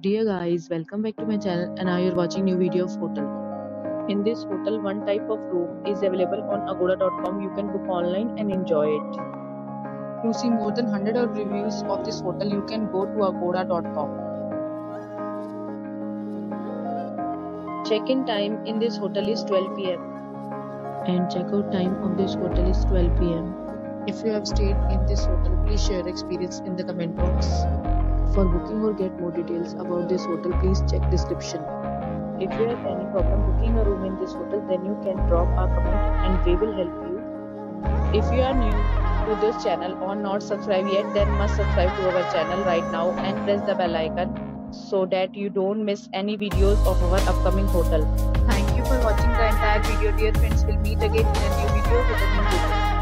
Dear guys, welcome back to my channel and now you're watching new video of hotel. In this hotel, one type of room is available on agoda.com. You can book online and enjoy it. To see more than 100 of reviews of this hotel, you can go to agoda.com. Check-in time in this hotel is 12 pm and check-out time of this hotel is 12 pm. If you have stayed in this hotel, please share experience in the comment box. For booking or get more details about this hotel, please check description. If you have any problem booking a room in this hotel, then you can drop a comment and we will help you. If you are new to this channel or not subscribed yet, then must subscribe to our channel right now and press the bell icon so that you don't miss any videos of our upcoming hotel. Thank you for watching the entire video dear friends. We'll meet again in a new video with a new hotel.